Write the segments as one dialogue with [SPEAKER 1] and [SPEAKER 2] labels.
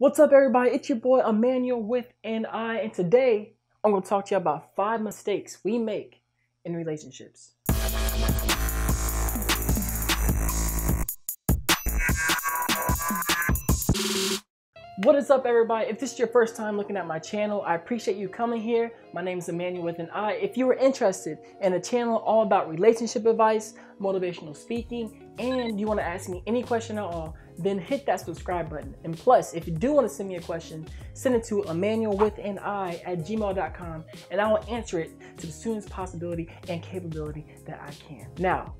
[SPEAKER 1] What's up, everybody? It's your boy Immanuel with an I, and today I'm going to talk to you about five mistakes we make in relationships. What is up, everybody? If this is your first time looking at my channel, I appreciate you coming here. My name is Immanuel with an I. If you are interested in a channel all about relationship advice, motivational speaking, and you want to ask me any question at all, then hit that subscribe button. And plus, if you do want to send me a question, send it to Immanuel with an I at gmail.com, and I will answer it to the soonest possibility and capability that I can. Now,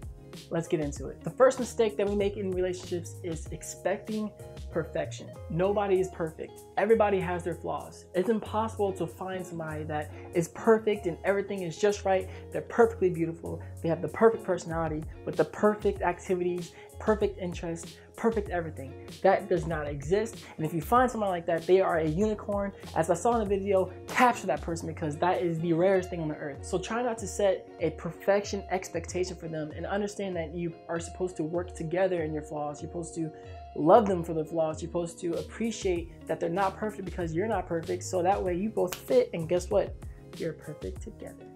[SPEAKER 1] let's get into it. The first mistake that we make in relationships is expecting perfection. Nobody is perfect. Everybody has their flaws. It's impossible to find somebody that is perfect and everything is just right. They're perfectly beautiful. They have the perfect personality with the perfect activities, perfect interests, perfect everything. That does not exist. And if you find someone like that, they are a unicorn. As I saw in the video, capture that person because that is the rarest thing on the earth. So try not to set a perfection expectation for them and understand that you are supposed to work together in your flaws. You're supposed to love them for their flaws. You're supposed to appreciate that they're not perfect because you're not perfect. So that way you both fit. And guess what? You're perfect together.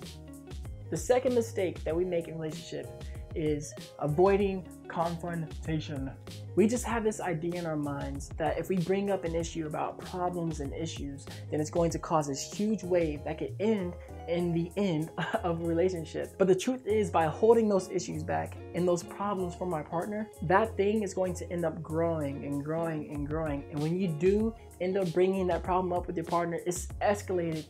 [SPEAKER 1] The second mistake that we make in relationship is avoiding confrontation. We just have this idea in our minds that if we bring up an issue about problems and issues, then it's going to cause this huge wave that could end in the end of a relationship. But the truth is, by holding those issues back and those problems from my partner, that thing is going to end up growing and growing and growing. And when you do end up bringing that problem up with your partner, it's escalated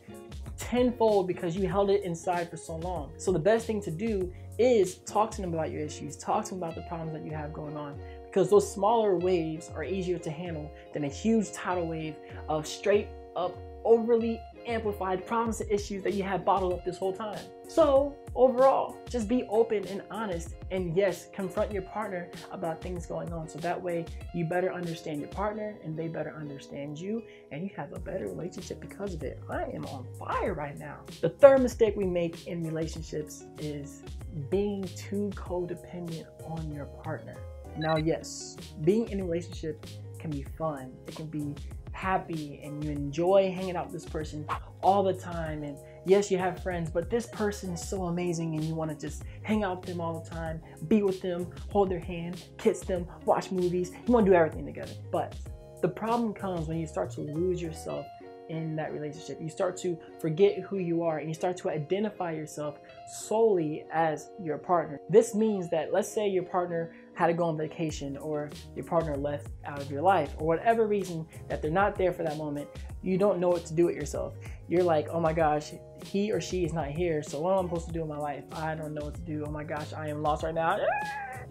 [SPEAKER 1] tenfold because you held it inside for so long. So the best thing to do is talk to them about your issues, talk to them about the problems that you have going on. Because those smaller waves are easier to handle than a huge tidal wave of straight up overly amplified problems and issues that you had bottled up this whole time. So, overall, just be open and honest. And yes, confront your partner about things going on. So that way you better understand your partner and they better understand you. And you have a better relationship because of it. I am on fire right now. The third mistake we make in relationships is being too codependent on your partner. Now, yes, being in a relationship can be fun. It can be happy and you enjoy hanging out with this person all the time. And yes, you have friends, but this person is so amazing and you want to just hang out with them all the time, be with them, hold their hand, kiss them, watch movies. You want to do everything together. But the problem comes when you start to lose yourself in that relationship. You start to forget who you are and you start to identify yourself solely as your partner. This means that let's say your partner had to go on vacation or your partner left out of your life or whatever reason that they're not there for that moment, you don't know what to do with yourself. You're like, oh my gosh, he or she is not here. So what am I supposed to do in my life? I don't know what to do. Oh my gosh, I am lost right now.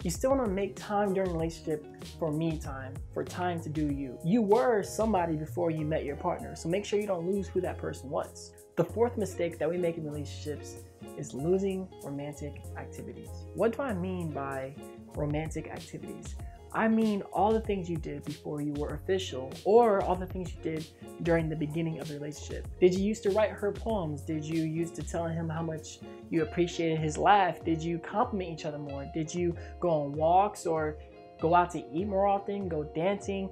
[SPEAKER 1] You still want to make time during relationship for me time, for time to do you. You were somebody before you met your partner, so make sure you don't lose who that person was. The fourth mistake that we make in relationships is losing romantic activities. What do I mean by romantic activities? I mean all the things you did before you were official or all the things you did during the beginning of the relationship. Did you used to write her poems? Did you used to tell him how much you appreciated his laugh? Did you compliment each other more? Did you go on walks or go out to eat more often, go dancing,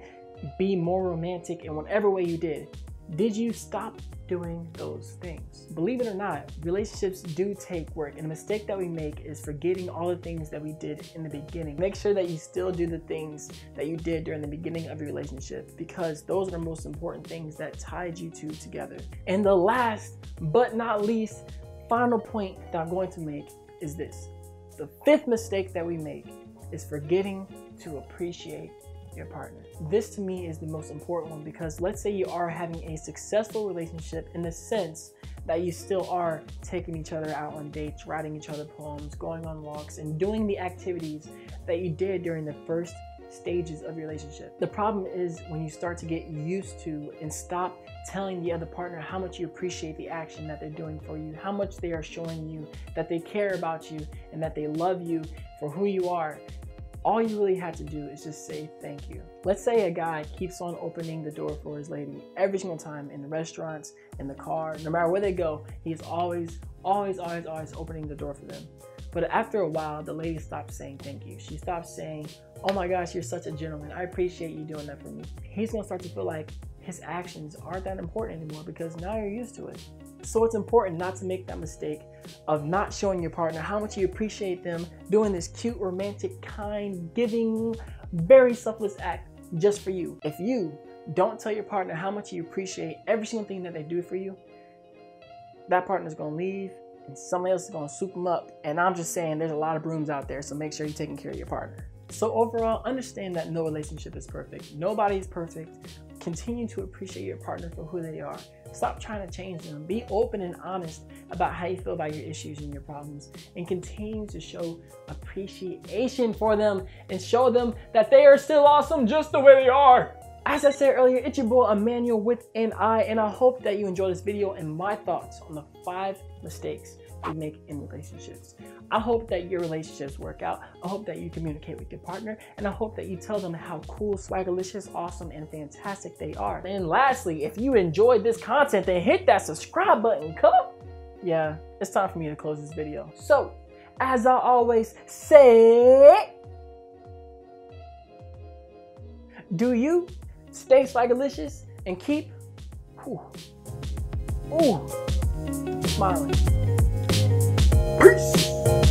[SPEAKER 1] be more romantic in whatever way you did? Did you stop doing those things? Believe it or not, relationships do take work, and the mistake that we make is forgetting all the things that we did in the beginning. Make sure that you still do the things that you did during the beginning of your relationship because those are the most important things that tied you two together. And the last but not least, final point that I'm going to make is this the fifth mistake that we make is forgetting to appreciate your partner. This to me is the most important one because let's say you are having a successful relationship in the sense that you still are taking each other out on dates, writing each other poems, going on walks, and doing the activities that you did during the first stages of your relationship. The problem is when you start to get used to and stop telling the other partner how much you appreciate the action that they're doing for you, how much they are showing you that they care about you and that they love you for who you are all you really had to do is just say thank you. Let's say a guy keeps on opening the door for his lady every single time in the restaurants, in the car, no matter where they go, he's always, always, always, always opening the door for them. But after a while, the lady stops saying thank you. She stops saying, oh my gosh, you're such a gentleman. I appreciate you doing that for me. He's gonna start to feel like his actions aren't that important anymore because now you're used to it. So it's important not to make that mistake of not showing your partner how much you appreciate them doing this cute, romantic, kind, giving, very selfless act just for you. If you don't tell your partner how much you appreciate every single thing that they do for you, that partner's gonna leave and somebody else is gonna soup them up. And I'm just saying there's a lot of brooms out there, so make sure you're taking care of your partner. So overall, understand that no relationship is perfect. Nobody is perfect. Continue to appreciate your partner for who they are. Stop trying to change them. Be open and honest about how you feel about your issues and your problems and continue to show appreciation for them and show them that they are still awesome just the way they are. As I said earlier, it's your boy Immanuel with an I, and I hope that you enjoyed this video and my thoughts on the five mistakes we make in relationships. I hope that your relationships work out. I hope that you communicate with your partner, and I hope that you tell them how cool, swaggerlicious, awesome, and fantastic they are. And lastly, if you enjoyed this content, then hit that subscribe button, cup. Yeah, it's time for me to close this video. So, as I always say, do you stay swaggerlicious and keep ooh, ooh, smiling. Peace.